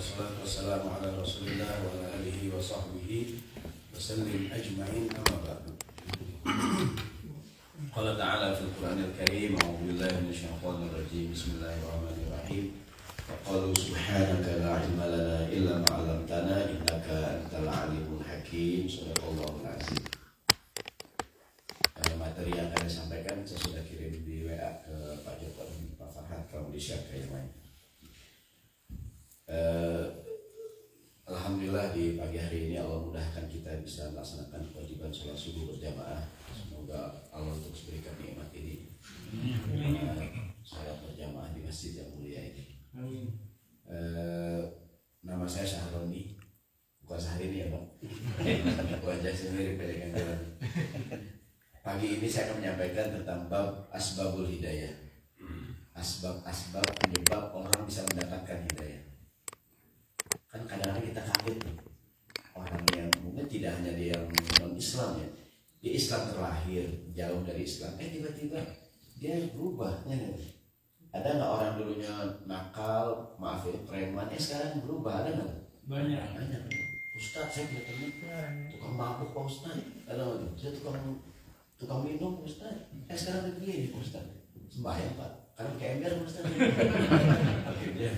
wassalatu wassalamu ala Rasulillah melaksanakan kewajiban sholat subuh berjamaah. Semoga Allah terus berikan nikmat ini. Sholat berjamaah di masjid yang mulia ini. Eh, nama saya Syahroni bukan Syahrini ya bang? Wajah sendiri pegang jalan. Pagi ini saya akan menyampaikan tentang bab asbabul hidayah. Asbab-asbab penyebab orang bisa mendapatkan hidayah. Kan kadang-kadang kita kaget orang yang mungkin tidak hanya dia yang non Islam ya. Dia Islam terlahir jauh dari Islam. Eh tiba-tiba dia berubah ya ada nggak orang dulunya nakal maaf ya preman eh sekarang berubah ada nggak? Banyak. Banyak. Ustaz saya kelihatannya tukang mabuk Pak Ustaz. Ada nggak? Saya tukang tukang minum Pak Ustaz. Eh sekarang begini Pak Ustaz. Sembahyang Pak. Karena kayak ember Pak Akhirnya,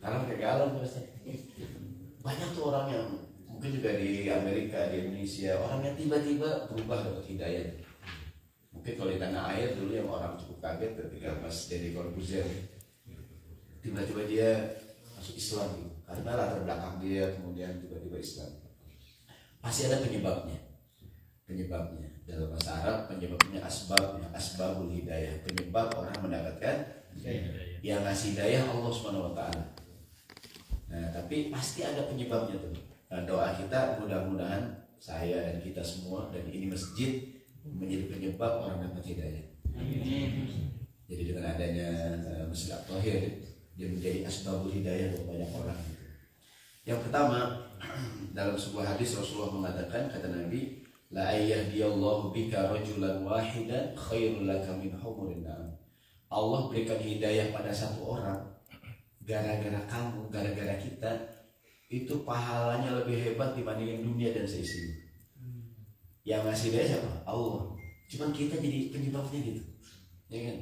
karena kayak galon Pak Ustaz. Banyak tuh orang yang mungkin juga di Amerika di Indonesia orang yang tiba-tiba berubah dapat hidayah. Mungkin kalau di tanah air dulu yang orang cukup kaget ketika Mas Deddy Corbuzier tiba-tiba dia masuk Islam gitu. Karena latar belakang dia kemudian tiba-tiba Islam. Pasti ada penyebabnya. Penyebabnya. Dalam bahasa Arab penyebabnya asbabnya asbabul hidayah. Penyebab orang mendapatkan yang ngasih hidayah Allah Subhanahu wa taala. Nah tapi pasti ada penyebabnya tuh nah, doa kita mudah-mudahan saya dan kita semua dan ini masjid menjadi penyebab orang dapat hidayah jadi dengan adanya uh, Masjid At-Tahir dia menjadi asbabul hidayah buat banyak orang. Yang pertama dalam sebuah hadis Rasulullah mengatakan kata Nabi la ayyadiyallahu bika rajulan wahidan khairul laka min humurin. Allah berikan hidayah pada satu orang gara-gara kamu, gara-gara kita itu pahalanya lebih hebat dibandingin dunia dan seisinya. Yang ngasih hidayah siapa? Allah. Cuman kita jadi penyebabnya gitu. Ya kan?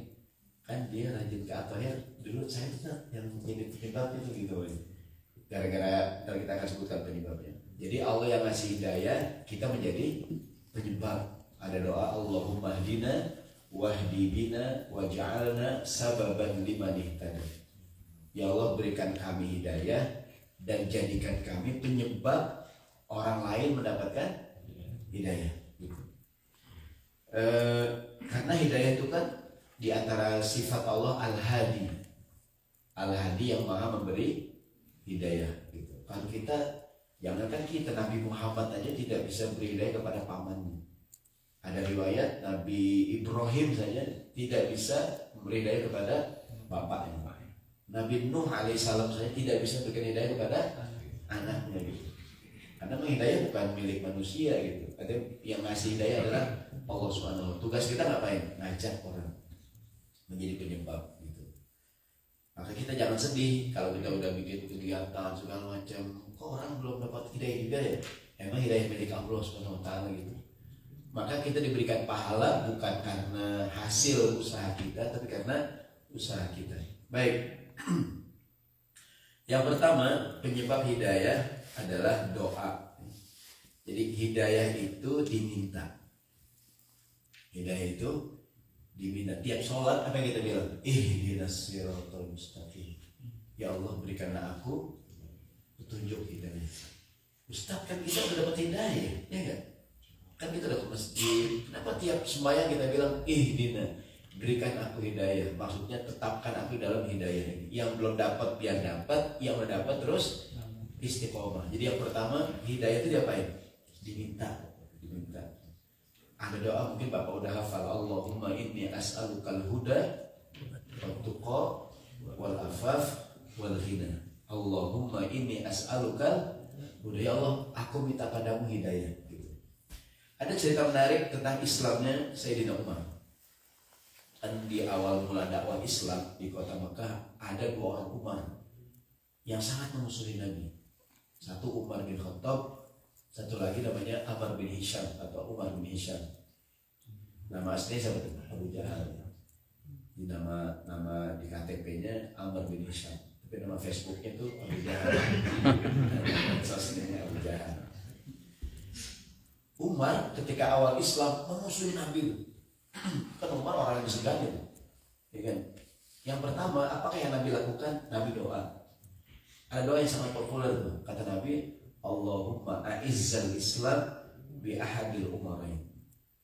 kan dia rajin ke atoher dulu saya tuh yang menjadi penyebab itu gitu gara-gara ntar kita akan sebutkan penyebabnya jadi Allah yang ngasih hidayah kita menjadi penyebab ada doa Allahumma hdina wahdi bina waj'alna sababan ihtada ya Allah berikan kami hidayah dan jadikan kami penyebab orang lain mendapatkan hidayah. Eh, karena hidayah itu kan di antara sifat Allah Al-Hadi. Al-Hadi yang Maha memberi hidayah gitu. Kalau kita jangankan kita Nabi Muhammad aja tidak bisa beri hidayah kepada pamannya. Ada riwayat Nabi Ibrahim saja tidak bisa memberi hidayah kepada bapaknya. Nabi Nuh alaihissalam saja tidak bisa berikan hidayah kepada anaknya gitu. Karena hidayah bukan milik manusia gitu. Ada yang ngasih hidayah adalah Allah Subhanahu Tugas kita ngapain? Ngajak orang menjadi penyebab gitu. Maka kita jangan sedih kalau kita udah bikin kegiatan segala macam, kok orang belum dapat hidayah hidayah? Emang hidayah milik Allah Subhanahu gitu. Maka kita diberikan pahala bukan karena hasil usaha kita, tapi karena usaha kita. Baik. Yang pertama penyebab hidayah adalah doa. Jadi hidayah itu diminta. Hidayah itu diminta. Tiap sholat apa yang kita bilang? Ihdinas siratal mustaqim. Ya Allah berikanlah aku petunjuk hidayah. Ustaz kan kita udah dapat hidayah ya enggak kan kita udah ke masjid. Kenapa tiap sembahyang kita bilang ihdina berikan aku hidayah. Maksudnya tetapkan aku dalam hidayah ini. Yang belum dapat biar dapat. Yang udah dapat terus istiqomah. Jadi yang pertama hidayah itu diapain? Diminta. Diminta. Ada doa mungkin bapak udah hafal Allahumma inni as'alukal huda wa tuqa wal afaf wal ghina. Allahumma inni as'alukal huda ya Allah aku minta padamu hidayah. Gitu. ada cerita menarik tentang Islamnya Sayyidina Umar di awal mula dakwah Islam di kota Mekah ada dua orang Umar yang sangat memusuhi Nabi. Satu Umar bin Khattab, satu lagi namanya Amr bin Hisham atau Umar bin Hisham. Nama aslinya siapa? Abu Jahal. Di nama nama di KTP-nya Amr bin Hisham. Tapi nama Facebooknya tuh Abu Jahal. Sosmednya Abu Jahal. Umar ketika awal Islam memusuhi Nabi kan Umar orang yang disegani ya kan? Yang pertama apakah yang Nabi lakukan? Nabi doa. Ada doa yang sangat populer tuh. Kata Nabi Allahumma a'izzal Islam bi ahadil umarain.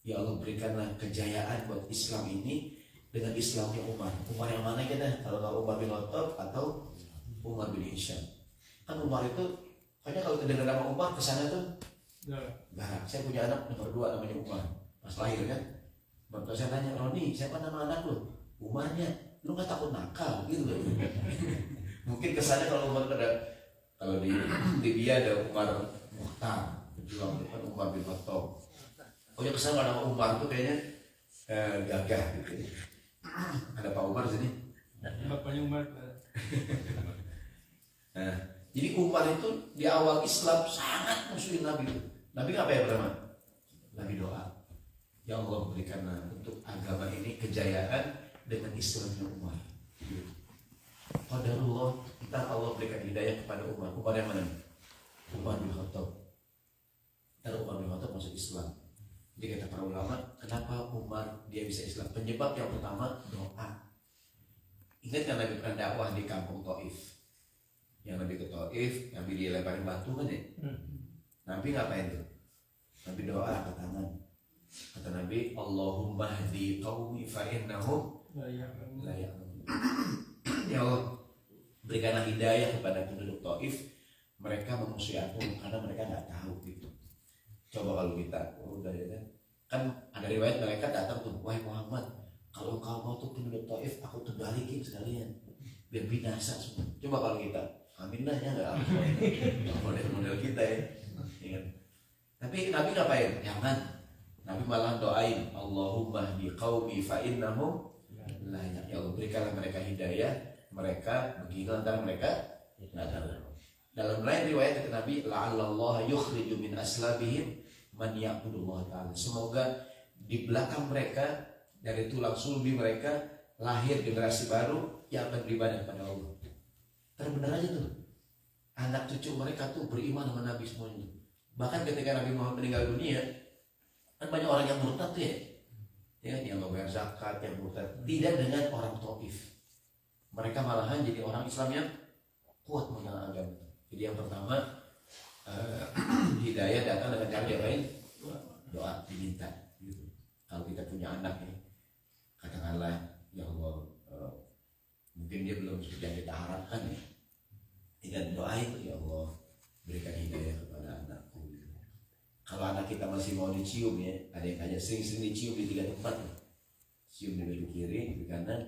Ya Allah berikanlah kejayaan buat Islam ini dengan Islamnya Umar. Umar yang mana kita? Kalau nggak Umar bin Khattab atau Umar bin Hisham. Kan Umar itu kayaknya kalau terdengar nama Umar ke sana tuh Nah, saya punya anak nomor dua namanya Umar. Pas lahir kan Bapak saya tanya Roni siapa nama anak lu Umarnya lu nggak takut nakal gitu loh mungkin kesannya kalau Umar ada kalau di Libya ada Umar Mukhtar pejuang depan Umar bin Khattab oh ya kesan kalau nama Umar tuh kayaknya eh, gagah gitu ada Pak Umar sini Bapaknya Umar. Nah, jadi Umar itu di awal Islam sangat musuhin Nabi. Nabi ngapain pertama? Nabi doa. Ya Allah berikanlah untuk agama ini kejayaan dengan Islamnya Umar. Qadarullah, kita Allah berikan hidayah kepada Umar. Umar yang mana? Umar bin Khattab. Dan Umar bin Khattab masuk Islam. Jadi kata para ulama, kenapa Umar dia bisa Islam? Penyebab yang pertama doa. Ingat kan Nabi pernah dakwah di kampung Taif yang Nabi ke Taif, Nabi dilemparin batu kan ya? Nabi ngapain tuh? Nabi doa ke tangan. Kata Nabi, Allahumma hdi qaumi fa innahum la ya'lamun. Ya Allah, berikanlah hidayah kepada penduduk Taif. Mereka memusuhi aku karena mereka nggak tahu gitu. Coba kalau kita, oh, udah ya kan? Ada riwayat mereka datang tuh, wahai Muhammad, kalau kau mau tuh penduduk Taif, aku terbalikin sekalian biar binasa semua. Coba kalau kita, amin dah ya nggak model-model kita ya. Ingat. Tapi Nabi ngapain? Jangan. Nabi malah doain Allahumma di qaumi fa innahum la ya Allah berikanlah mereka hidayah mereka begini antara mereka dalam lain riwayat kata Nabi la'allallah yukhriju min aslabihim man ta'ala. Semoga di belakang mereka dari tulang sulbi mereka lahir generasi baru yang akan beribadah kepada Allah. Terbenar aja tuh. Anak cucu mereka tuh beriman sama Nabi semuanya bahkan ketika Nabi Muhammad meninggal dunia kan banyak orang yang murtad tuh ya. Ya yang nggak bayar zakat yang murtad. Tidak dengan orang Taif. Mereka malahan jadi orang Islam yang kuat mengenal agama. Jadi yang pertama eh, hidayah datang dengan cara diapain doa diminta gitu. kalau kita punya anak ya katakanlah ya Allah eh, mungkin dia belum seperti yang kita harapkan ya. Tinggal doain tuh ya Allah berikan hidayah kepada gitu. Kalau anak kita masih mau dicium ya ada yang aja sering-sering dicium di tiga tempat ya. cium di bibir kiri di kanan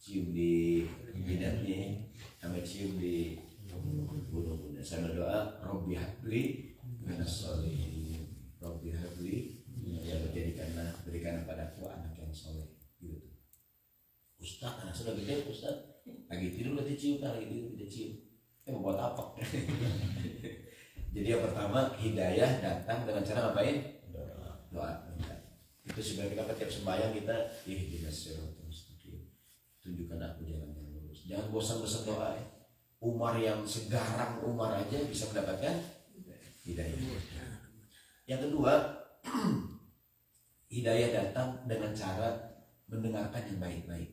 cium di jidatnya sama cium di bunuh-bunuh saya berdoa Robbi habli minas solihin Robbi habli ya jadikanlah berikan padaku anak yang soleh. Gitu Ustaz, anak sudah gede Ustaz. Lagi tidur lagi cium lagi tidur tidak cium. Eh buat apa jadi yang pertama hidayah datang dengan cara ngapain? Doa. Doa itu sebenarnya kita tiap sembahyang kita ih mustaqim. Tunjukkan aku jalan yang lurus. Jangan bosan-bosan doa ya. Umar yang segarang Umar aja bisa mendapatkan hidayah. Yang kedua hidayah datang dengan cara mendengarkan yang baik-baik.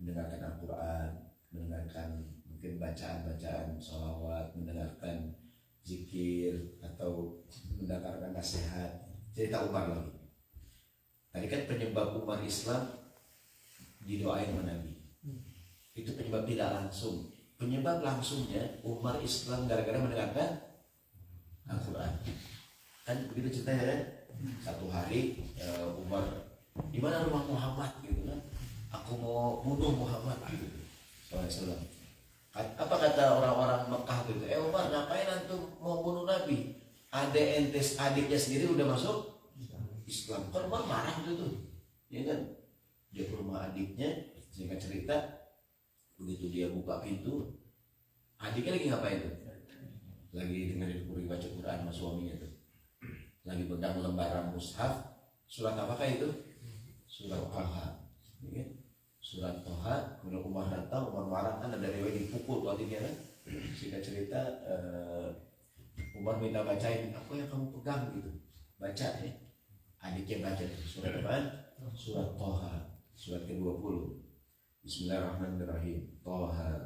Mendengarkan Al-Quran mendengarkan mungkin bacaan-bacaan sholawat mendengarkan zikir atau mendengarkan nasihat. Cerita Umar lagi. Tadi kan penyebab Umar Islam didoain sama Nabi. Itu penyebab tidak langsung. Penyebab langsungnya Umar Islam gara-gara mendengarkan Al-Quran. Kan begitu ceritanya kan? Satu hari eh, Umar di mana rumah Muhammad? Gitu kan. Aku mau bunuh Muhammad. Gitu. SAW apa kata orang-orang Mekah gitu? Eh Umar ngapain antum mau bunuh Nabi? Ada entes adiknya sendiri udah masuk Islam. Kan Umar marah gitu tuh. Ya kan? Dia ke rumah adiknya singkat cerita begitu dia buka pintu adiknya lagi ngapain tuh? Lagi dengerin kuring baca Quran sama suaminya tuh. Lagi pegang lembaran mushaf surat apakah itu? Surat Toha ya kan? Surat Toha kemudian Umar datang Umar marah kan ada riwayat dipukul waktu dia kan. Singkat cerita eh, Umar minta bacain apa yang kamu pegang? gitu. Baca ya. Adiknya baca surat apa? Surat Toha surat ke-20 Bismillahirrahmanirrahim. Toha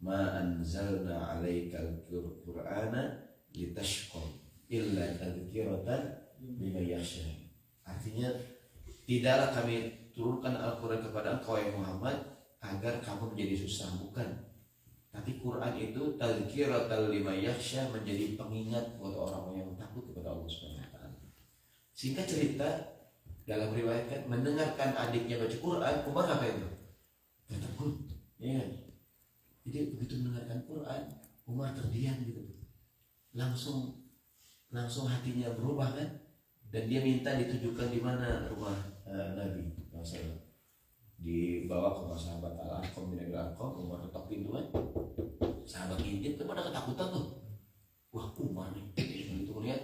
ma anzalna alaikal qur'ana litashqa illa tadhkiratan lima yakhsha artinya tidaklah kami turunkan Al-Quran kepada engkau ya Muhammad agar kamu menjadi susah. Bukan. Tapi Quran itu tadhkiratan lima yakhsha menjadi pengingat buat orang-orang yang takut kepada Allah Subhanahu wa taala. Singkat cerita dalam riwayat kan mendengarkan adiknya baca Quran Umar apa itu? Takut ya kan? jadi begitu mendengarkan Quran Umar terdiam gitu. Langsung langsung hatinya berubah kan? Dan dia minta ditujukan di mana rumah uh, Nabi Rasulullah dibawa ke rumah sahabat Al Arqam bin Al Arqam Umar ketok pintu kan sahabat ngintip tuh pada ketakutan tuh. Wah Umar nih. Begitu melihat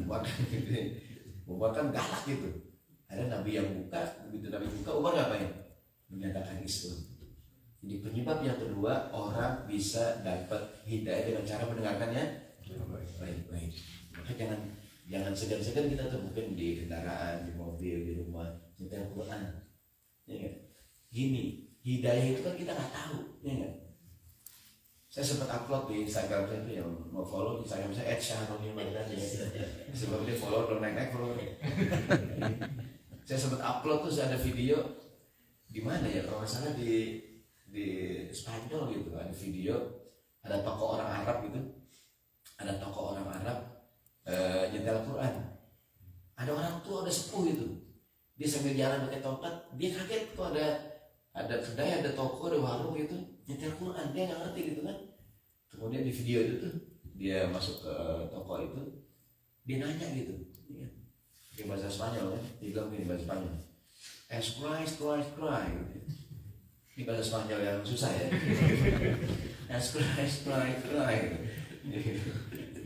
Umar Umar kan galak gitu. Ada Nabi yang buka begitu Nabi buka Umar ngapain? Menyatakan Islam. Jadi penyebab yang kedua orang bisa dapat hidayah dengan cara mendengarkannya. Baik-baik jangan segan-segan kita tuh mungkin di kendaraan di mobil di rumah nyetel Quran ya kan? gini hidayah itu kan kita nggak tahu ya kan saya sempat upload di Instagram saya itu yang mau follow Instagram saya Ed Shahroni Mardani sebab dia follow belum naik naik. Follow saya sempat upload tuh ada video di mana ya? Kalau salah di di Spanyol gitu ada video. Ada toko orang Arab gitu. Ada toko orang Arab e, nyetel Quran. Ada orang tua ada sepuh itu. Dia sambil jalan pakai tongkat dia kaget kok ada ada kedai ada toko ada warung gitu. Nyetel Quran dia nggak ngerti gitu kan. Kemudian di video itu tuh dia masuk ke toko itu dia nanya gitu. Ya. pakai bahasa Spanyol kan dia bilang ini bahasa Spanyol. As Christ Christ Christ. Gitu. ini bahasa Spanyol yang susah ya. As Christ Christ Christ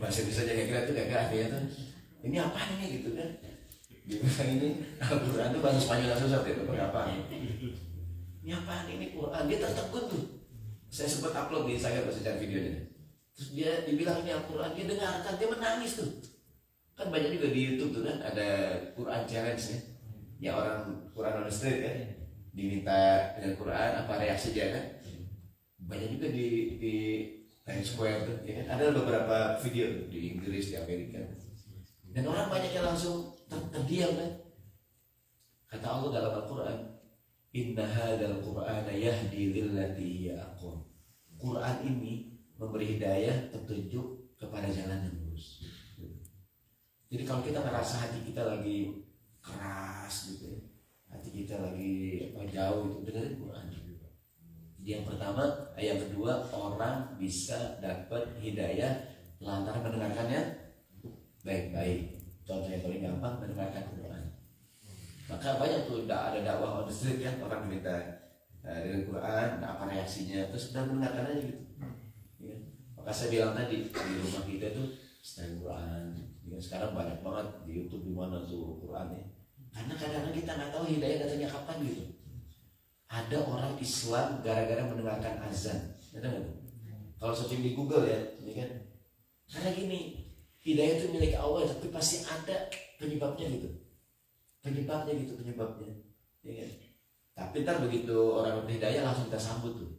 bahasa bisa jaga kira tuh gak artinya tuh ini apa ini? Gitu kan. Dia bilang ini Al-Quran itu bahasa Spanyol yang susah gitu apa ini apa ini Quran? Dia tertegun tuh. Saya sempat upload di saya cari videonya. Terus dia dibilang ini Al-Quran. Dia dengarkan dia menangis tuh. Kan banyak juga di YouTube tuh kan ada Quran challenge ya. Ya orang Quran on the street ya diminta dengan Quran apa reaksi dia kan? Banyak juga di di Times Square ya kan ada beberapa video di Inggris di Amerika dan orang banyak yang langsung ter terdiam kan kata Allah dalam Al-Quran Inna hadal Qur'ana yahdi lillati hiya. Quran ini memberi hidayah petunjuk kepada jalan yang lurus. Jadi kalau kita merasa hati kita lagi keras gitu ya, hati kita lagi jauh itu dengerin Quran. Yang pertama, yang kedua orang bisa dapat hidayah lantaran mendengarkannya baik-baik. Contoh yang paling gampang mendengarkan Quran. Maka banyak tuh tidak ada dakwah on the street kan orang minta uh, dengan Quran nah, apa reaksinya. Terus sudah mendengarkan aja gitu. Ya. maka saya bilang tadi di rumah kita tuh setel Quran ya, sekarang banyak banget di YouTube di mana tuh Qurannya karena kadang-kadang kita nggak tahu hidayah datangnya kapan gitu ada orang Islam gara-gara mendengarkan azan. Ada kalau searching di Google ya ini kan? Karena gini hidayah itu milik Allah tapi pasti ada penyebabnya gitu. Penyebabnya gitu penyebabnya. Ya kan? tapi ntar begitu orang hidayah langsung kita sambut tuh.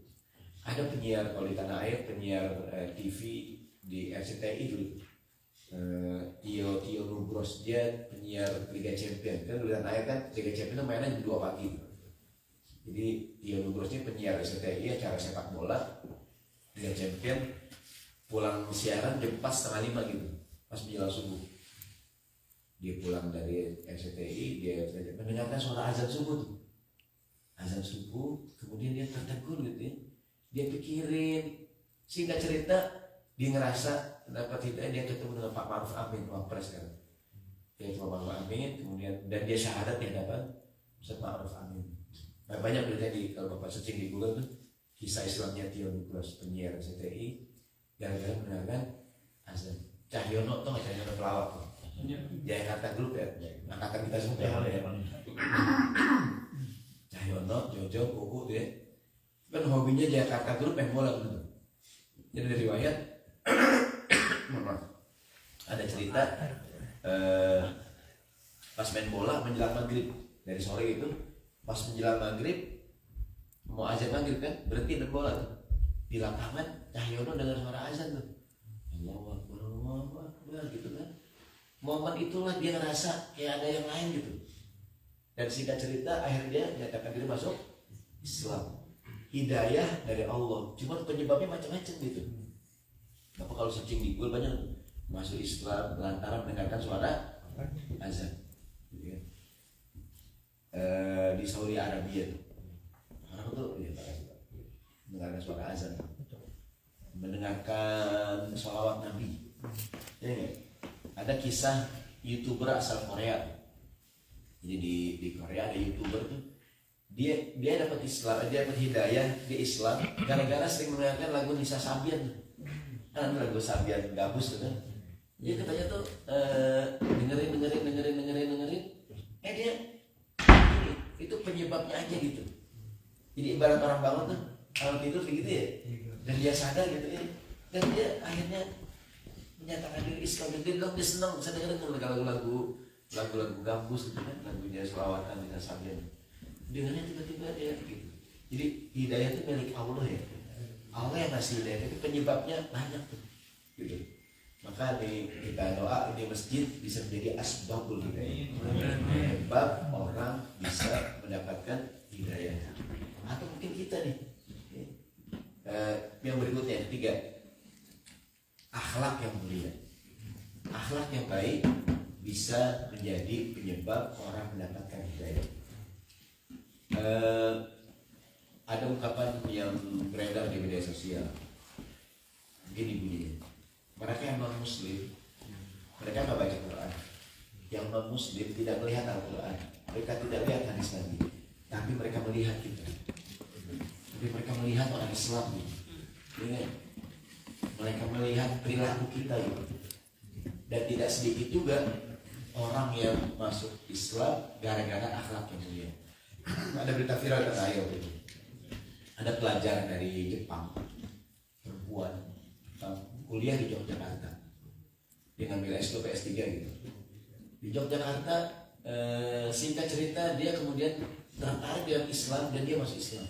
Ada penyiar kalau di tanah air penyiar eh, TV di RCTI dulu eh, Tio Tio Nugros dia penyiar Liga Champion. Kan di tanah air kan Liga Champion mainnya jam dua pagi jadi Tio Nugros ini penyiar RCTI acara sepak bola Liga Champion pulang siaran jam pas setengah lima gitu pas menjelang subuh. Dia pulang dari RCTI dia mendengarkan suara azan subuh azan subuh kemudian dia tertegun gitu ya. Dia pikirin singkat cerita dia ngerasa dapat hidayah dia ketemu dengan Pak Maruf Amin Wapres kan. Yaitu Muhammad Amin kemudian dan dia syahadat di hadapan Ustaz Ma'ruf Amin banyak berita di kalau bapak searching di Google tuh kisah Islamnya Tio Niklas penyiar CTI gara-gara mendengarkan azan Cahyono tuh nggak Cahyono pelawak tuh? Ya yang kata grup ya? Angkatan kita semua. Ya, ya. Cahyono Jojo Kuku tuh ya. Kan hobinya Jakarta grup main bola gitu jadi dari riwayat ada cerita eh, pas main bola menjelang maghrib. Dari sore itu pas menjelang maghrib mau azan maghrib kan berhenti main bola tuh. Di lapangan Cahyono dengar suara azan tuh. Allahu Akbar Allahu Akbar gitu kan. Momen itulah dia ngerasa kayak ada yang lain gitu. Dan singkat cerita akhirnya dia nyatakan diri masuk Islam. Hidayah dari Allah. Cuma penyebabnya macam-macam gitu. Apa kalau searching di Google banyak? Masuk Islam lantaran mendengarkan suara azan. Eh, di Saudi Arabia. Tuh orang tuh ya, mendengarkan suara azan mendengarkan sholawat Nabi. Ya, ada kisah youtuber asal Korea. Jadi di, di Korea ada youtuber tuh. Dia dia dapat Islam dia dapat hidayah di Islam gara-gara sering mendengarkan lagu Nisa Sabian kan lagu Sabian gabus tuh kan. Dia katanya tuh eh, dengerin dengerin dengerin dengerin dengerin. Eh dia penyebabnya aja gitu. Jadi ibarat orang bangun tuh kalau tidur kayak gitu ya dan dia sadar gitu ya dan dia akhirnya menyatakan diri Islam dan dia dia senang. Saya tuh lagu-lagu lagu-lagu gambus gitu kan lagunya selawatan dengan sabian. Dengannya tiba-tiba dia gitu. Jadi hidayah itu milik Allah ya. Allah yang ngasih hidayah tapi penyebabnya banyak tuh gitu maka di kita doa di masjid bisa menjadi asbabul hidayah. Sebab orang bisa mendapatkan hidayah. Atau mungkin kita nih. Eh, yang berikutnya yang ketiga. Akhlak yang mulia. Akhlak yang baik bisa menjadi penyebab orang mendapatkan hidayah. Eh, ada ungkapan yang beredar di media sosial. Begini bunyinya mereka yang non muslim mereka nggak baca Quran. Yang non muslim tidak melihat Al Quran mereka tidak lihat hadis Nabi. Tapi mereka melihat kita. Tapi mereka melihat orang Islam gitu. Mereka melihat perilaku kita gitu. dan tidak sedikit juga orang yang masuk Islam gara-gara akhlak yang mulia. Ada berita viral tentang ayo ada pelajar dari Jepang. Perempuan kuliah di Yogyakarta. Dia ngambil S2 PS3 gitu. Di Yogyakarta eh, singkat cerita dia kemudian tertarik dengan Islam dan dia masuk Islam.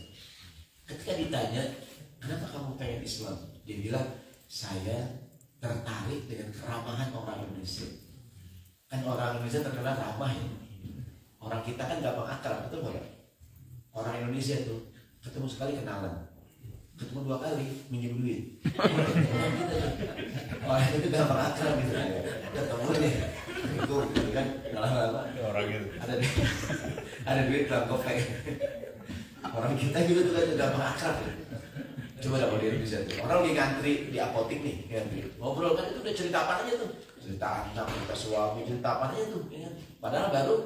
Ketika ditanya kenapa kamu pengen Islam? Dia bilang saya tertarik dengan keramahan orang Indonesia. Kan orang Indonesia terkenal ramah ya. Orang kita kan gampang akrab betul nggak? Orang Indonesia tuh ketemu sekali kenalan ketemu dua kali minjem duit. Orang orang itu gampang akrab gitu. Ketemu nih. Itu kan lama-lama orang itu. Ada ada duit dalam kopek orang kita juga tuh kan gampang akrab ya. coba kalau di Indonesia tuh. Orang di ngantri di apotik nih ngantri ngobrol kan itu udah cerita apa aja tuh? Cerita anak cerita suami cerita apa aja tuh ya kan? padahal baru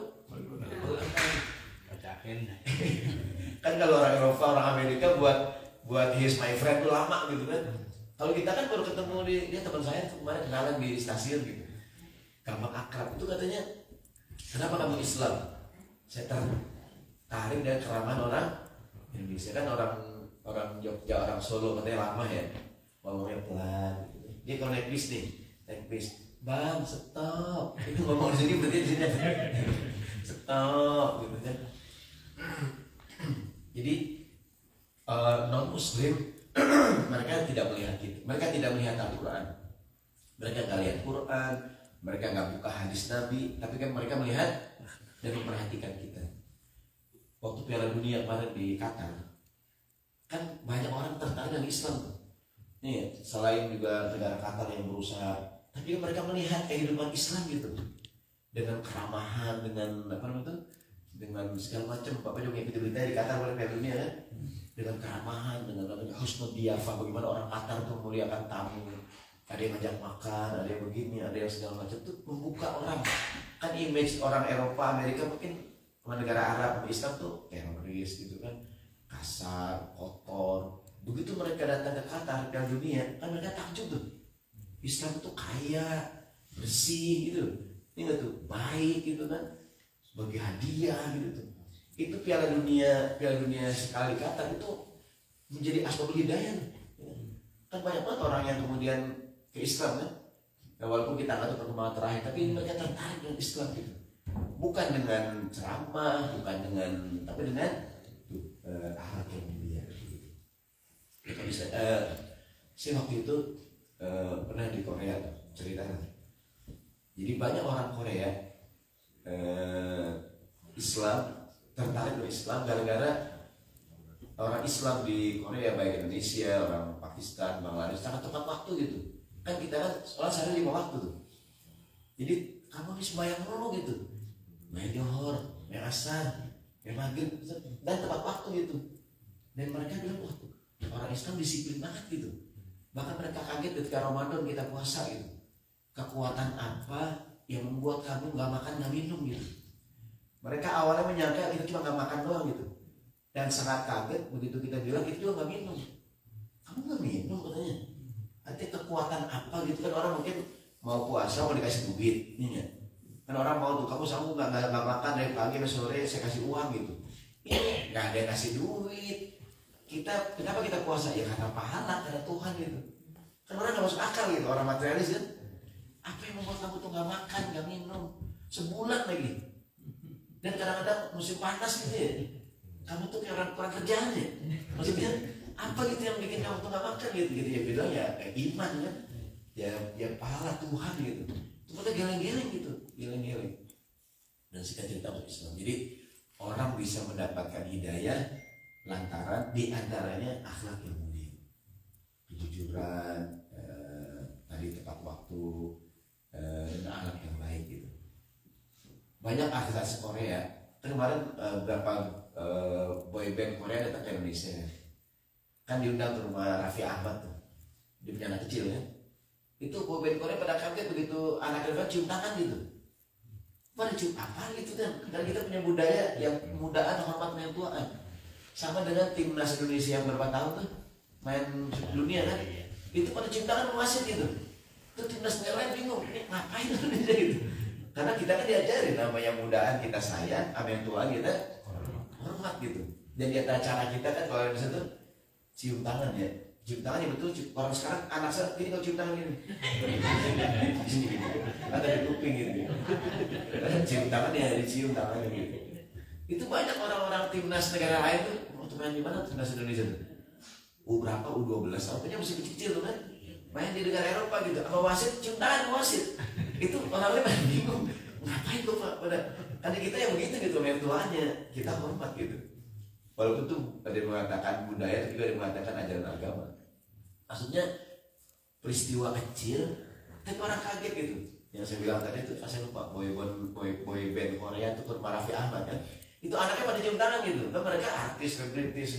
bacain. Kan kalau orang Eropa orang Amerika buat buat he's my friend tuh lama gitu kan. Kalau kita kan baru ketemu di dia teman saya kemarin kenalan di stasiun gitu. Gampang akrab itu katanya kenapa kamu Islam? Saya tertarik dengan keramahan orang Indonesia. Kan orang orang Jogja orang Solo katanya lama ya ngomongnya pelan gitu. dia kalau naik bis nih naik bis bang stop. Itu ngomong di sini berarti di sini stop gitu kan. Jadi non muslim mereka tidak melihat kita mereka tidak melihat Al-Quran. Mereka nggak lihat Quran mereka nggak buka hadis Nabi tapi kan mereka melihat dan memperhatikan kita. Waktu Piala Dunia kemarin di Qatar kan banyak orang tertarik dengan Islam. Nih selain juga negara Qatar yang berusaha tapi kan mereka melihat kehidupan Islam gitu. Dengan keramahan dengan apa namanya tuh dengan segala macam. Bapak juga ngikutin berita di Qatar oleh Piala Dunia kan dengan keramahan dengan husnul diafah bagaimana orang Qatar tuh memuliakan tamu. Ada yang ngajak makan ada yang begini ada yang segala macam. Tuh membuka orang. Kan image orang Eropa Amerika mungkin negara Arab Islam tuh teroris gitu kan. Kasar kotor. Begitu mereka datang ke Qatar Piala Dunia kan mereka takjub tuh. Islam itu kaya bersih gitu. Ini tuh? Baik gitu kan. Sebagai hadiah gitu tuh itu Piala Dunia Piala Dunia sekali Qatar itu menjadi asbab hidayah kan banyak banget orang yang kemudian ke Islam kan ya, walaupun kita nggak tahu perkembangan terakhir tapi mereka tertarik dengan Islam gitu. Bukan dengan ceramah bukan dengan tapi dengan uh, akhlak yang mulia kita bisa uh, saya waktu itu uh, pernah di Korea cerita. Jadi banyak orang Korea uh, Islam tertarik dengan Islam gara-gara orang Islam di Korea baik Indonesia orang Pakistan Bangladesh sangat tepat waktu gitu. Kan kita kan sekolah sehari lima waktu tuh. Jadi kamu harus bayang dulu gitu. Main johor main asar main maghrib dan tepat waktu gitu. Dan mereka bilang wah orang Islam disiplin banget gitu. Bahkan mereka kaget ketika Ramadan kita puasa gitu. Kekuatan apa yang membuat kamu nggak makan nggak minum gitu mereka awalnya menyangka kita cuma nggak makan doang gitu. Dan sangat kaget begitu kita bilang itu juga nggak minum. Kamu nggak minum? katanya. Nanti kekuatan apa? gitu kan orang mungkin mau puasa mau dikasih duit ya kan orang mau tuh kamu sanggup nggak nggak makan dari pagi sampai sore saya kasih uang gitu. Nggak ada yang kasih duit. Kita kenapa kita puasa? Ya karena pahala karena Tuhan gitu. Kan orang nggak masuk akal gitu orang materialis kan. Apa yang membuat kamu tuh nggak makan nggak minum? Sebulan lagi dan kadang-kadang musim panas gitu ya kamu tuh kayak orang kurang kerjaan ya. Maksudnya apa gitu yang bikin kamu tuh nggak makan? Gitu gitu. Ya bilang ya iman kan. Ya ya pahala Tuhan gitu. Itu kita geleng-geleng gitu geleng-geleng. Dan singkat cerita untuk Islam. Jadi orang bisa mendapatkan hidayah lantaran di antaranya akhlak yang mulia. Kejujuran eh, tadi tepat waktu eh, dan akhlak yang baik banyak artis Korea kan kemarin eh, beberapa eh, boyband Korea datang ke Indonesia kan diundang ke rumah Raffi Ahmad tuh. Dia punya anak kecil ya. Itu boyband Korea pada kaget begitu anak kecil cium tangan gitu. Pada cium apa gitu kan karena kita punya budaya yang mudaan hormat yang tuaan sama dengan timnas Indonesia yang berapa tahun tuh main dunia kan. Itu pada cium tangan wasit gitu. Itu timnas yang lain bingung ini ngapain Indonesia gitu karena kita kan diajarin namanya mudaan kita sayang sama yang tua kita hormat gitu. Dan di acara kita kan kalau di situ cium tangan ya. Cium tangan ya betul cium. orang sekarang anak saya ini kalau cium tangan ini ada di kuping gitu. Cium tangan ya dicium tangan gitu. Itu banyak orang-orang timnas negara lain tuh waktu main di mana timnas Indonesia tuh? U berapa? U12 artinya masih kecil tuh kan. Main di negara Eropa gitu. Sama wasit cium tangan wasit. Itu orang lain bingung ngapain tuh pak? Pada karena kita yang begitu gitu main tuanya. Kita hormat gitu. Walaupun tuh ada yang mengatakan budaya juga ada yang mengatakan ajaran agama. Maksudnya peristiwa kecil tapi orang kaget gitu. Yang saya bilang tadi itu saya lupa boy band boy, boy band Korea itu ke Raffi Ahmad kan? Itu anaknya pada cium tangan gitu. Kan mereka artis selebritis.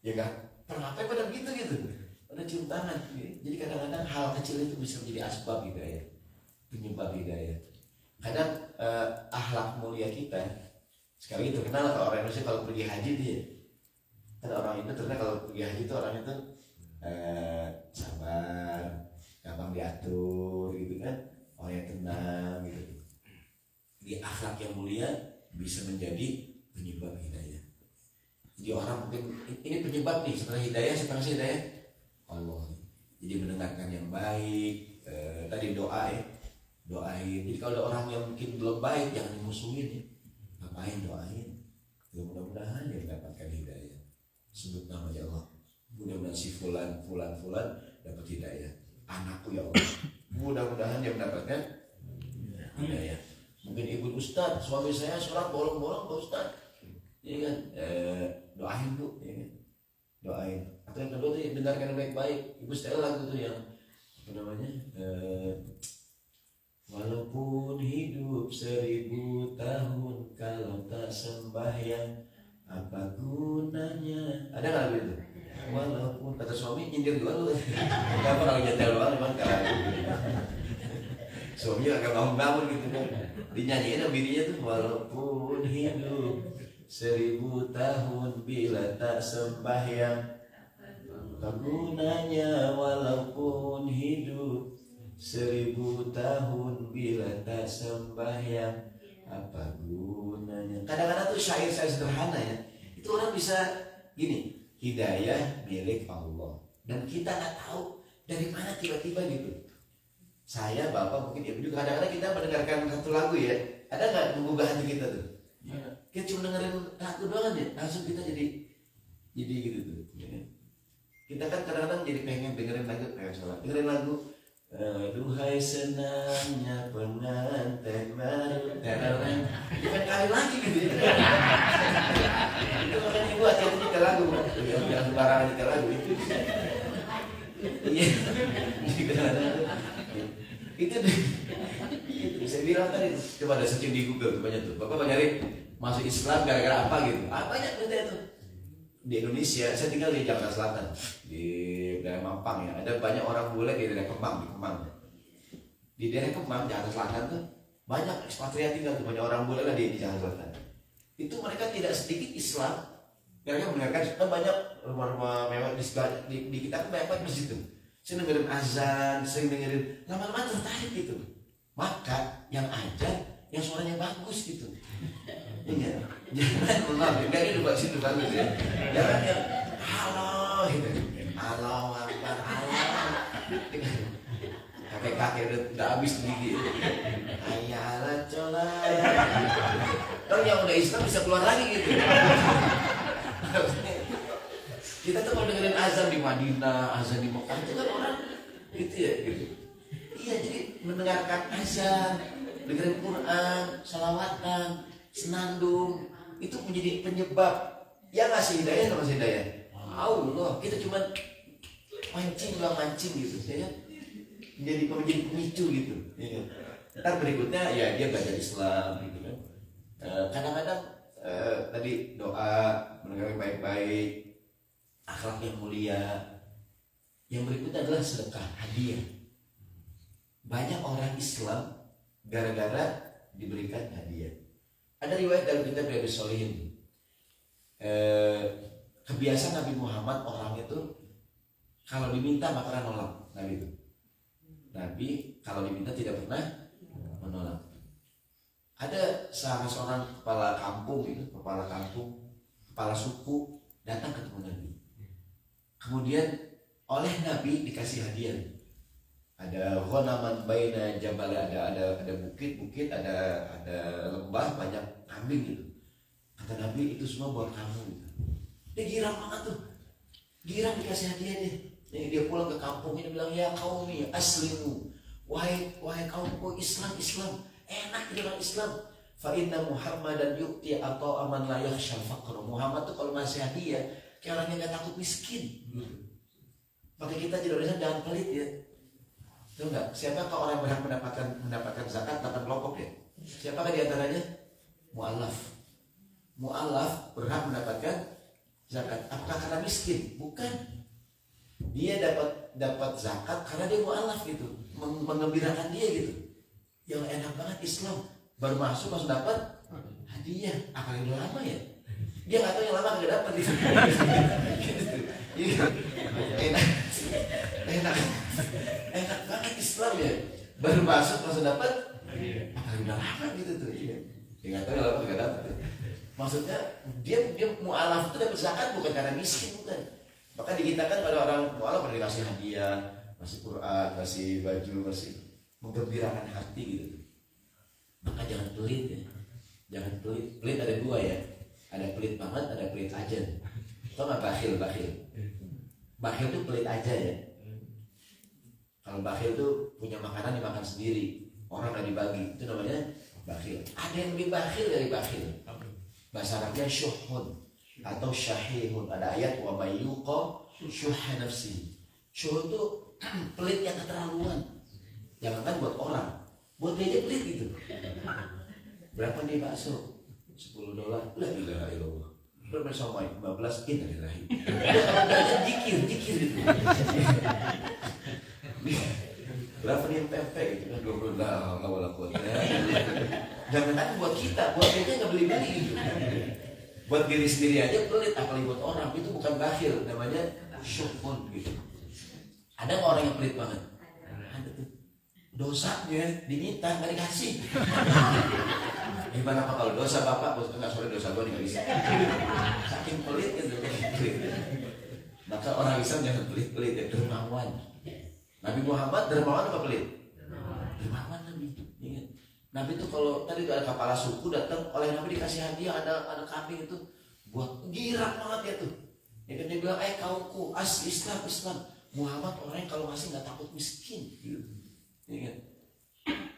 Ya kan kenapa pada begitu gitu. Pada cium tangan. Jadi kadang-kadang hal kecil itu bisa menjadi asbab hidayah penyebab hidayah kadang eh, akhlak mulia kita sekali itu kenal kalau orang Indonesia kalau pergi haji dia kan orang itu ternyata kalau pergi haji itu orangnya tuh eh, sabar gampang diatur gitu kan. Orang yang tenang gitu. Di akhlak yang mulia bisa menjadi penyebab hidayah. Jadi orang mungkin ini penyebab nih sebenarnya hidayah sebenarnya hidayah? Allah. Jadi mendengarkan yang baik eh, tadi doa ya doain. Jadi kalau ada orang yang mungkin belum baik jangan dimusuhin ya. Ngapain doain? Ya mudah-mudahan dia mendapatkan hidayah. Sebut nama ya Allah. Mudah-mudahan si fulan fulan fulan dapat hidayah. Anakku ya Allah. Mudah-mudahan dia mendapatkan hidayah. Mungkin ibu ustad suami saya sholat bolong-bolong pak ustad ya kan? Eh, doain bu. Ya doain. Atau yang kedua tuh dengarkan baik-baik. Ibu setel lagu tuh yang apa namanya eh, Walaupun hidup seribu tahun kalau tak sembahyang apa gunanya? Ada nggak? Walaupun kata suami nyindir dua lu, nggak pernah nyetel doang emang kalau suami agak bangun bangun gitu kan. dinyanyiin sama bininya tuh walaupun hidup seribu tahun bila tak sembahyang apa gunanya walaupun hidup seribu tahun bila tak sembahyang apa gunanya? Kadang-kadang tuh syair-syair sederhana ya. Itu orang bisa gini hidayah milik Allah. Dan kita nggak tahu dari mana tiba-tiba gitu. Saya bapak mungkin ibu juga kadang-kadang kita mendengarkan satu lagu ya. Ada nggak menggugah hati kita tuh? Ya. kita cuma dengerin lagu doang ya langsung kita jadi jadi gitu tuh ya. kita kan kadang-kadang jadi pengen dengerin lagu kayak salah dengerin lagu Duhai senangnya pengantin baru. Terang Jangan kali lagi gitu ya. Itu makanya ibu hati-hati ke lagu Jangan sembarangan ke lagu. Itu Iya Itu itu saya bilang tadi coba ada searching di Google banyak tuh. Bapak nyari masuk Islam gara-gara apa gitu? Ah, banyak berita itu. Di Indonesia saya tinggal di Jakarta Selatan. Di daerah Mampang ya. Ada banyak orang bule di daerah Kemang di Kemang di daerah Kemang Jakarta Selatan tuh banyak ekspatriat tinggal tuh banyak orang bule lah di, di Jakarta Selatan. Itu mereka tidak sedikit Islam. Mereka mendengarkan kan banyak rumah-rumah mewah di, di, di kita banyak banget masjid tuh. Saya dengerin azan sering dengerin lama-lama tertarik gitu. Maka yang aja yang suaranya bagus gitu. Iya, jangan maaf, enggak ini buat situ bagus ya. Jangan yang halo gitu, halo apa halo. Kakek kakek udah udah habis gigi. Ayah cola. Kalau yang udah Islam bisa keluar lagi gitu. Kita tuh kalau dengerin azan di Madinah, azan di Mekah itu kan orang gitu ya gitu. Iya jadi mendengarkan azan, dengerin Quran, salawatan, senandung itu menjadi penyebab ya ngasih hidayah nggak ngasih hidayah Allah kita cuma mancing lah mancing gitu ya kan? menjadi menjadi pemicu gitu ya. ntar berikutnya ya dia belajar Islam gitu kan kadang-kadang eh, tadi doa mendengar baik-baik akhlak yang mulia yang berikutnya adalah sedekah hadiah banyak orang Islam gara-gara diberikan hadiah ada riwayat dalam kitab Riyadus Solihin. Eh, kebiasaan Nabi Muhammad orang itu kalau diminta maka nolak Nabi itu. Nabi kalau diminta tidak pernah menolak. Ada salah seorang kepala kampung itu, kepala kampung, kepala suku datang ketemu Nabi. Kemudian oleh Nabi dikasih hadiah ada ghanaman baina jabal ada ada ada bukit-bukit ada ada lembah banyak kambing gitu kata Nabi itu semua buat kamu gitu dia girang banget tuh girang dikasih hadiah Nih, dia pulang ke kampung ini bilang ya kaum nih aslimu wahai wahai kaumku Islam Islam enak dalam Islam fa inna Muhammadan yukti atau aman layak syafaqru Muhammad tuh kalau ngasih hadiah kayak orang yang gak takut miskin gitu. maka kita di Indonesia jangan pelit ya Tahu enggak? Siapakah orang yang berhak mendapatkan mendapatkan zakat delapan kelompok ya? Siapakah di antaranya? Mu'alaf. Mu'alaf berhak mendapatkan zakat. Apakah karena miskin? Bukan. Dia dapat dapat zakat karena dia mu'alaf gitu, mengembirakan dia gitu. Yang enak banget Islam baru masuk langsung dapat hadiah. Apa yang lama ya? Dia nggak tahu yang lama nggak dapat gitu. Iya. enak, enak enak banget Islam ya baru masuk langsung dapat apa udah lama gitu tuh iya ya nggak tahu lama nggak dapat maksudnya dia dia mualaf itu dapat zakat bukan karena miskin bukan maka di kita kan kalau orang mualaf pernah dikasih hadiah kasih Quran kasih baju kasih menggembirakan hati gitu. Maka jangan pelit ya. Jangan pelit. Pelit ada dua ya. Ada pelit banget ada pelit aja. Tau nggak bakhil bakhil? Bakhil tuh pelit aja ya. Kalau bakhil tuh punya makanan dimakan sendiri, orang nggak dibagi, itu namanya bakhil. Ada yang lebih bakhil dari bakhil. Bahasa Arabnya syuhun atau syahihun. Ada ayat wa mayyuqa syuha nafsi. Syuh itu pelit yang keterlaluan. Jangankan buat orang, buat dia pelit gitu. Berapa nih bakso? 10 dolar. La ilaha illallah. Berapa sama 15 innalillahi. Dikir, dikir gitu. berapa nih PMP gitu kan dua puluh delapan wala kuota jangan kan buat kita buat kita nggak beli beli gitu buat diri sendiri aja pelit. apalagi buat orang itu bukan bakhil namanya syukun gitu. Ada nggak orang yang pelit banget? Ada tuh. Dosanya diminta nggak dikasih. Gimana apa kalau dosa bapak bos enggak sorry dosa gue nggak bisa saking pelit gitu. Pelit. maka orang Islam jangan pelit pelit ya dermawan. Nabi Muhammad dermawan apa pelit? Dermawan. Nabi. ingat Nabi itu kalau tadi ada kepala suku datang oleh Nabi dikasih hadiah ada ada kambing itu. Buat girang banget ya tuh. Ya kan dia bilang eh kaumku as Islam Islam. Muhammad orang yang kalau ngasih nggak takut miskin. Ya kan?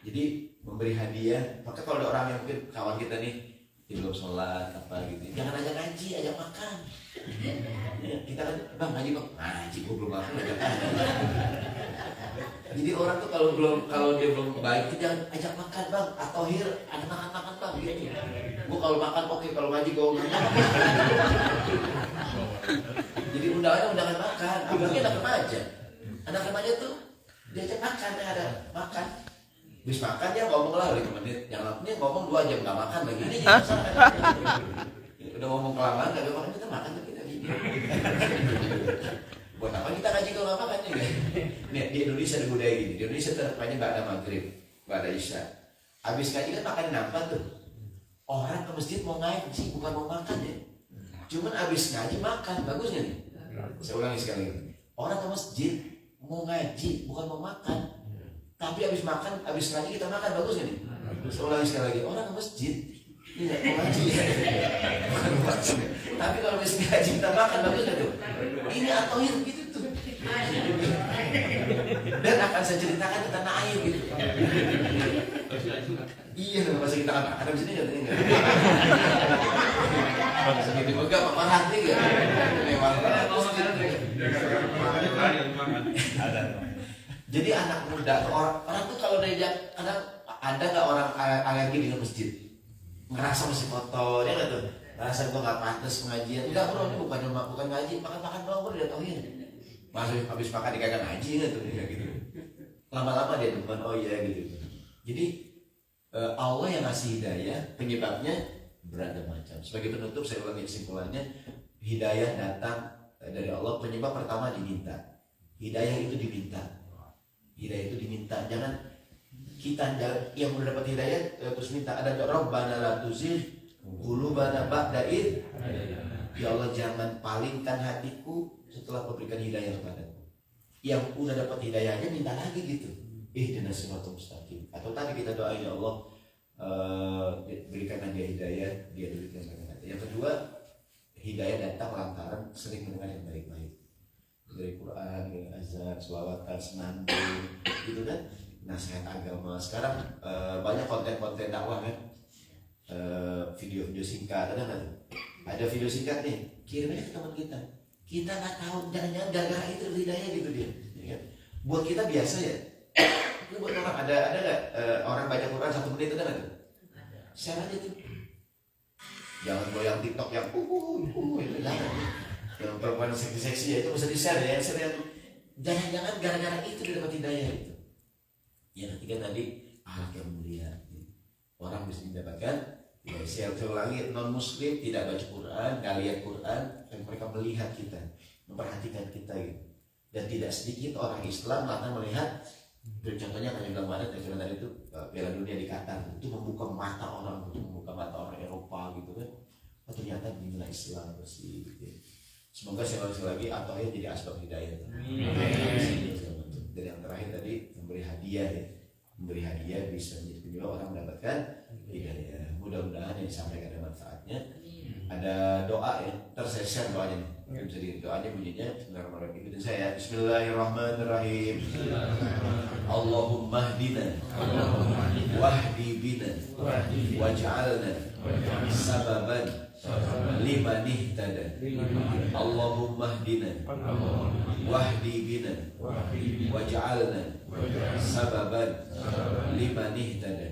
jadi memberi hadiah. Maka kalau ada orang yang mungkin kawan kita nih belum sholat apa gitu. Jangan ajak ngaji ajak makan. Ya, kita kan bang ngaji bang ngaji gua belum makan ajak jadi orang tuh kalau belum kalau dia belum baik kita jangan ajak makan bang atau hir ada makan makan bang gitu gua kalau makan oke kalau ngaji gua nggak jadi undangannya undangan makan. Apalagi anak remaja. Anak remaja tuh diajak makan ada makan Bis makan ya ngomong lah 5 menit Yang lainnya ngomong 2 jam gak makan lagi. Ini Udah ngomong kelamaan gak makan kita makan tuh kita gini Buat apa kita ngaji kalau gak makan ya? Nih di Indonesia ada budaya gini. Di Indonesia terapanya gak ada maghrib Gak ada isya. Habis ngaji kan makan nampak tuh? Orang ke masjid mau ngaji bukan mau makan ya? Cuman habis ngaji makan Bagus nih? Saya ulangi sekali Orang ke masjid mau ngaji bukan mau makan tapi habis makan, habis ngaji kita makan bagus gak nih? Ulangi sekali lagi, orang ke masjid tidak mau ngaji Bukan makan. Tapi kalau habis ngaji kita makan bagus gak tuh? Ini atau itu gitu tuh. Dan akan saya ceritakan ke tanah air gitu. Iya, masa kita kan makan habis ini gak? Enggak. Segitu juga apa hati gak? Memang Ada. Jadi anak muda orang orang tuh kalau diajak kadang ada nggak orang alergi dengan masjid? Ngerasa masih kotor ya nggak tuh? Ngerasa gua nggak pantas pengajian enggak bro ini bukan bukan ngaji. Makan makan doang bro dijatuhin masuk habis makan dikagak ngaji tuh? Ya gitu. Lama-lama dia depan oh iya gitu. Jadi eh, Allah yang ngasih hidayah penyebabnya beragam macam. Sebagai penutup saya ulangi kesimpulannya. Hidayah datang eh, dari Allah. Penyebab pertama diminta. Hidayah itu diminta hidayah itu diminta jangan kita yang udah dapat hidayah eh, terus minta ada Rabbana la tuzigh qulubana ba'da id ya Allah jangan palingkan hatiku setelah kau berikan hidayah kepadaku yang udah dapat hidayahnya minta lagi gitu. Ihdinas siratal mustaqim. Atau tadi kita doain ya Allah eh, berikan dia hidayah dia berikan yang kedua hidayah datang lantaran sering mendengar yang baik-baik dari Quran, dari azan, selawatan, senandung, gitu kan. Nasihat agama. Sekarang eh, banyak konten-konten dakwah kan. Eh, video-video singkat ada tuh? ada video singkat nih kirim aja ke teman kita. Kita nggak tahu jangan-jangan gara-gara itu hidayah gitu dia. Ya kan? buat kita biasa ya. Itu buat orang. Ada ada nggak eh, orang baca Quran satu menit ada nggak share aja tuh. Jangan goyang TikTok yang uh uh uh itu jangan yang perempuan seksi-seksi ya itu bisa di share ya share yang jangan-jangan gara-gara itu dia dapat hidayah itu yang ketiga tadi akhlak yang mulia orang bisa mendapatkan ya saya ulangi non muslim tidak baca Quran nggak lihat Quran dan mereka melihat kita memperhatikan kita gitu. Dan tidak sedikit orang Islam karena melihat dan contohnya kayak bilang mana yang tadi itu eh, Piala Dunia di Qatar itu membuka mata orang itu membuka mata orang Eropa gitu kan. Oh, ternyata dinilai Islam bersih gitu. ya. Semoga sekali lagi atau ya jadi asbab hidayah. Dan yang terakhir tadi memberi hadiah ya. Memberi hadiah bisa menjadi penyebab orang mendapatkan hidayah. Mudah-mudahan yang disampaikan ada manfaatnya. Ada doa ya, tersesat doanya nih. Mungkin bisa doanya bunyinya Bismillahirrahmanirrahim. Ikutin saya. Bismillahirrahmanirrahim. Allahumma hdina wahdi bina waj'alna sababan liman ihtada Allahumma hdina. Wahdi bina. Waj'alna sababan. Liman ihtada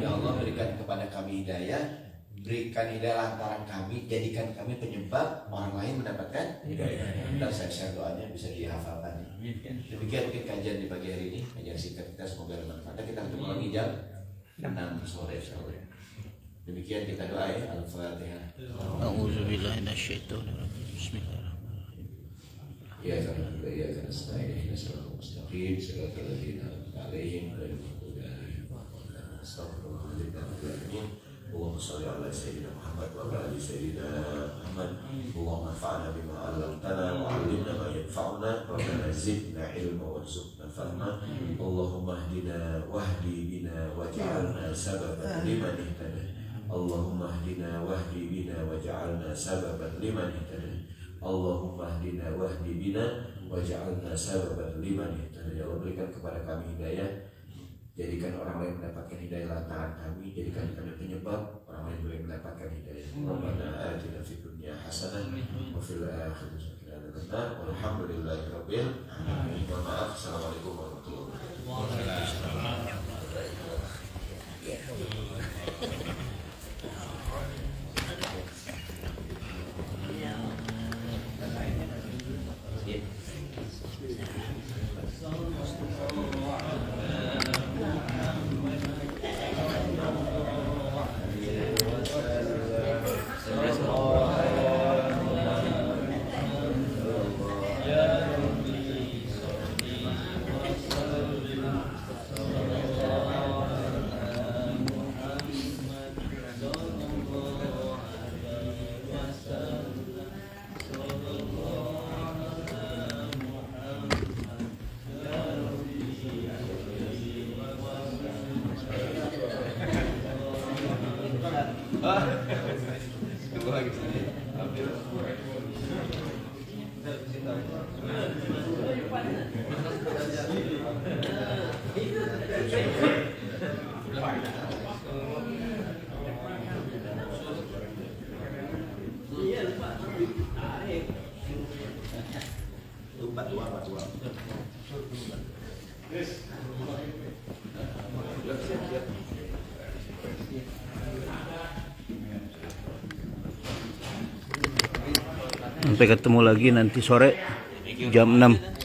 Ya Allah berikan kepada kami hidayah. Berikan hidayah lantaran kami. Jadikan kami penyebab orang lain mendapatkan hidayah. Dan saya share doanya bisa dihafalkan. Demikian mungkin kajian di pagi hari ini. Kajian singkat kita semoga bermanfaat. Kita ketemu lagi jam 6 sore sore Demikian kita doa ya Al-Fatihah. Ya. Bismillahirrahmanirrahim. Ya karena ya karena sebaik ya, ini selalu mustaqim selalu terlebih alaihim dan Allahumma salli ala Sayyidina Muhammad wa ala ali Sayyidina Muhammad. Allahumma fa'ala bima alamtana wa alimna ma yanfa'una. Rabbana zidna ilma wa fahma. Allahumma bina liman Allahumma اهدنا واهد bina waj'alna سببا لمن Allahumma اهدنا واهد bina waj'alna سببا لمن ya Allah berikan kepada kami hidayah. Jadikan orang lain mendapatkan hidayah lantaran kami. Jadikan kami penyebab orang lain boleh mendapatkan hidayah. Rabbana atina fid dunya hasanah wa fil akhirati hasanah wa maaf. Assalamualaikum warahmatullahi wabarakatuh. Sampai ketemu lagi nanti sore jam 6.